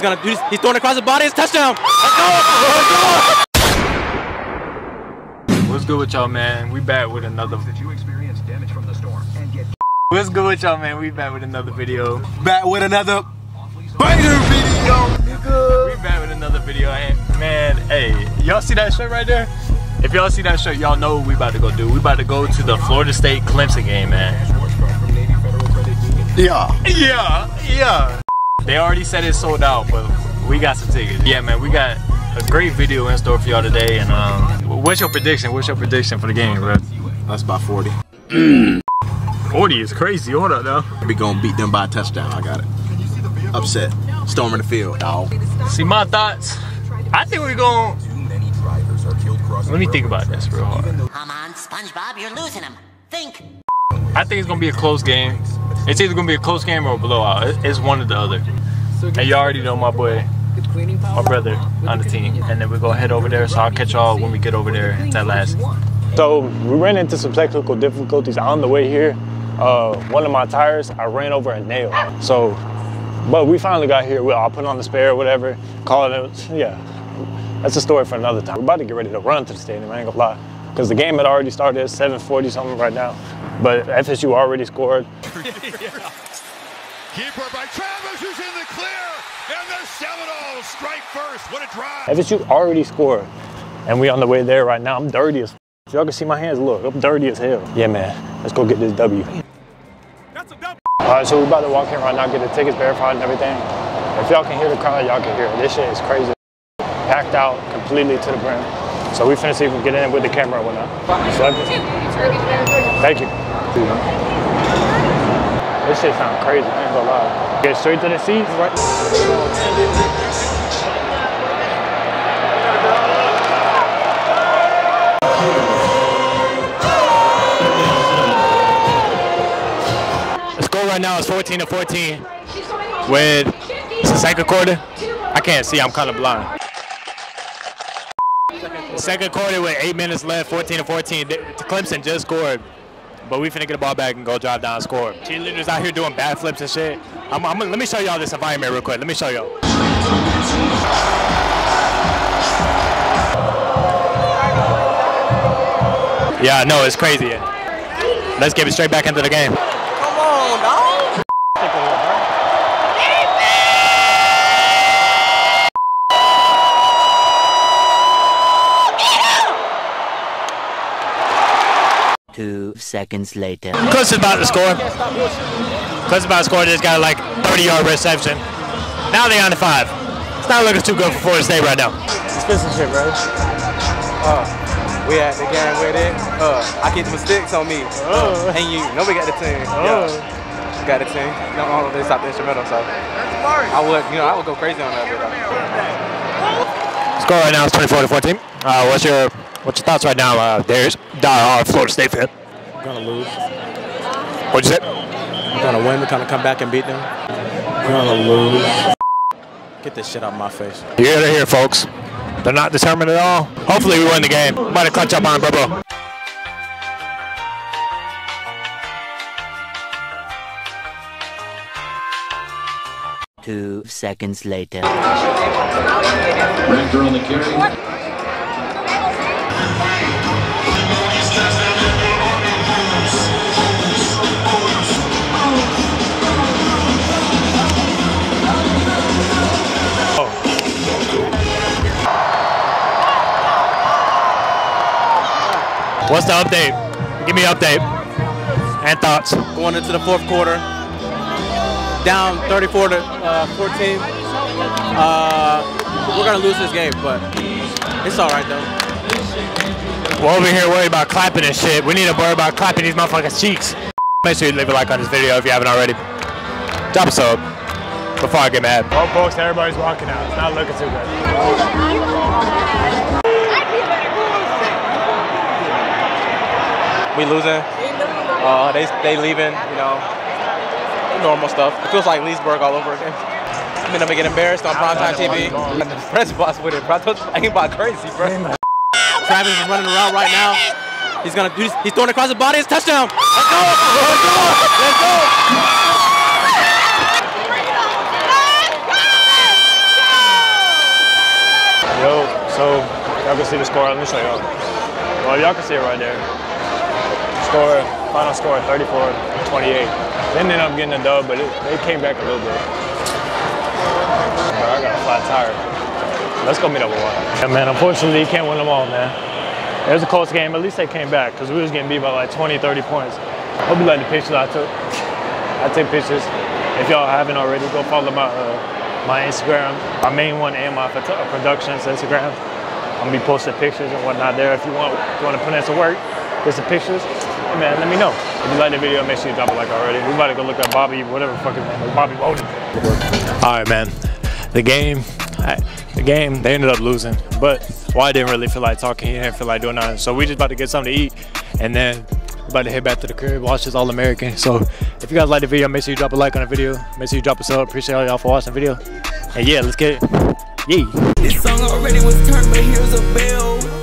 He's gonna do. He's throwing across the body. It's touchdown. Let's go. Let's go. What's good with y'all, man? We back with another. What's good with y'all, man? We back with another video. Back with another banger video, nigga. We back with another video, and man, hey, y'all see that shirt right there? If y'all see that shirt, y'all know what we about to go do. We about to go to the Florida State Clemson game, man. Yeah. Yeah, yeah. They already said it's sold out, but we got some tickets. Yeah, man, we got a great video in store for y'all today. And um, what's your prediction? What's your prediction for the game, bro? That's about 40. 40 is crazy. Hold up, though. We gonna beat them by a touchdown. I got it. Upset. Storming the field, dog. See my thoughts. I think we're going. Let me think about this real hard. Come on, SpongeBob, you're losing him. Think. I think it's gonna be a close game. It's either gonna be a close game or a blowout. It's one or the other. And you already know my boy, my brother on the team. And then we're gonna head over there. So I'll catch y'all when we get over there. That last. So we ran into some technical difficulties on the way here. Uh, one of my tires, I ran over a nail. So, but we finally got here. Well, I'll put on the spare, or whatever. Call it. Yeah, that's a story for another time. We're about to get ready to run to the stadium. I ain't gonna lie, because the game had already started at 7:40 something right now. But FSU already scored. Keeper by Travis, who's in the clear, and the Seminoles strike first. What a drive! FSU already scored, and we on the way there right now. I'm dirty as. F- Y'all can see my hands. Look, I'm dirty as hell. Yeah, man. Let's go get this W. All right, so we're about to walk in right now, get the tickets verified and everything. If y'all can hear the crowd, y'all can hear it. This shit is crazy. Packed out completely to the brim. So we finna see if we can get in with the camera or whatnot. So, thank you. This shit sounds crazy. I ain't gonna lie. Get straight to the seats. Right. The score right now is 14 to 14 with the second quarter. I can't see, I'm kind of blind. Second quarter with eight minutes left, 14 to 14. Clemson just scored, but we finna get the ball back and go drive down and score. Cheerleaders out here doing bad flips and shit. I'm, I'm, let me show y'all this environment real quick. Let me show y'all. Yeah, no, it's crazy. Let's get it straight back into the game. Two seconds later. Clemson's about to score. Clemson's about to score. They just got like 30 yard reception. Now they on the five. It's not looking too good for Florida State right now. Spit some shit, bro. Uh, we at the game with it. Uh, I keep the sticks on me. Uh, and you, nobody got the team. Yeah. Got the team. No, no, they stopped the instrumental, so I would, you know, I would go crazy on that. Score right now is 24 to 14. Uh, what's your what's your thoughts right now? Uh, there's die Florida State fan. We're gonna lose. What'd you say? We're gonna win. We're gonna come back and beat them. We're gonna lose. Get this shit out of my face. You hear it here, folks. They're not determined at all. Hopefully, we win the game. Might have clutch up on it, bro, bro. Two seconds later. Rector on the carry. What's the update? Give me an update and thoughts. Going into the fourth quarter, down 34 to uh, 14. Uh, we're gonna lose this game, but it's all right though. We're over here worried about clapping and shit. We need to worry about clapping these motherfuckers' cheeks. Make sure you leave a like on this video if you haven't already. Drop a sub before I get mad. Oh, folks, everybody's walking out. It's not looking too good. We losing. Uh, they they leaving. You know, normal stuff. It feels like Leesburg all over again. I mean, I'm gonna get embarrassed on primetime TV. And the press box with it, bro. I told you, I ain't about crazy, bro. Travis is running around right now. He's gonna do. He's throwing across the body. It's touchdown. Let's go. Let's go. Let's go. Yo, So y'all can see the score. Let me show y'all. Well, y'all can see it right there. Score, final score 34-28. They ended up getting a dub, but it, they came back a little bit. Bro, I got a flat tire. Let's go meet up with one. Yeah, man, unfortunately, you can't win them all, man. It was a close game. At least they came back because we was getting beat by like 20, 30 points. Hope you like the pictures I took. I take pictures. If y'all haven't already, go follow my uh, my Instagram, my main one, and my productions Instagram. I'm gonna be posting pictures and whatnot there. If you want, if you want to put in some work, get some pictures. Hey man, let me know. If you like the video, make sure you drop a like already. We about to go look at Bobby, whatever fucking name is, Bobby Bowden. All right, man. The game, the game, they ended up losing, but Why I didn't really feel like talking. He didn't feel like doing nothing. So we just about to get something to eat, and then about to head back to the crib, watch this All American. So if you guys like the video, make sure you drop a like on the video. Make sure you drop a sub. Appreciate all y'all for watching the video. And yeah, let's get it. Yeah. This song already was turned, but here's